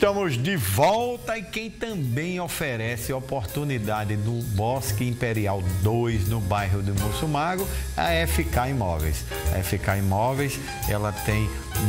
Estamos de volta e quem também oferece oportunidade no Bosque Imperial 2, no bairro de Mussumago, é a FK Imóveis. A FK Imóveis, ela tem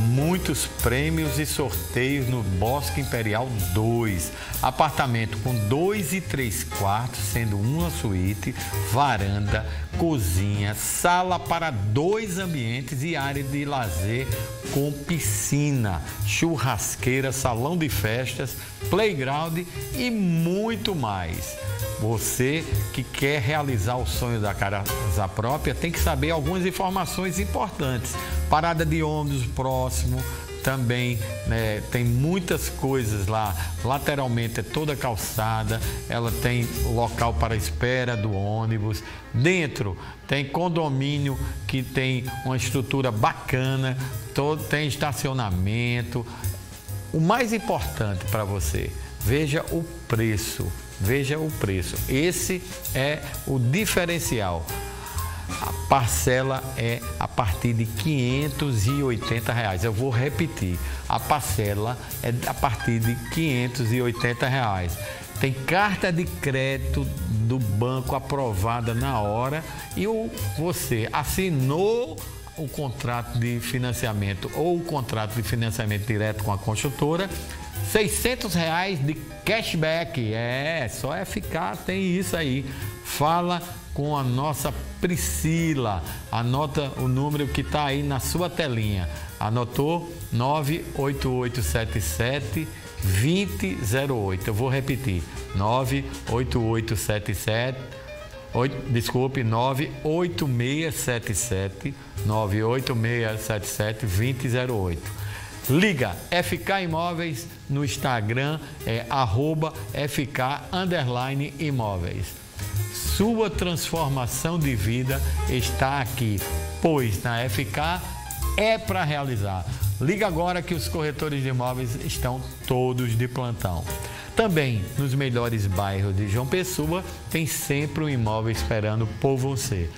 muitos prêmios e sorteios no Bosque Imperial 2. Apartamento com dois e três quartos, sendo uma suíte, varanda, cozinha, sala para dois ambientes e área de lazer com piscina, churrasqueira, salão de festas, playground e muito mais. Você que quer realizar o sonho da casa própria tem que saber algumas informações importantes. Parada de ônibus próximo, também né, tem muitas coisas lá. Lateralmente é toda calçada, ela tem local para espera do ônibus. Dentro tem condomínio que tem uma estrutura bacana, todo, tem estacionamento. O mais importante para você, veja o preço. Veja o preço. Esse é o diferencial. A parcela é a partir de 580 reais. Eu vou repetir. A parcela é a partir de 580 reais. Tem carta de crédito do banco aprovada na hora e você assinou o contrato de financiamento ou o contrato de financiamento direto com a construtora, 600 reais de cashback. É, só é ficar, tem isso aí. Fala com a nossa Priscila. Anota o número que está aí na sua telinha. Anotou? 98877 2008. Eu vou repetir. 98877 8, desculpe, 98677 98677 2008. Liga FK Imóveis no Instagram é arroba FK underline imóveis. Sua transformação de vida está aqui, pois na FK é para realizar. Liga agora que os corretores de imóveis estão todos de plantão. Também nos melhores bairros de João Pessoa tem sempre um imóvel esperando por você.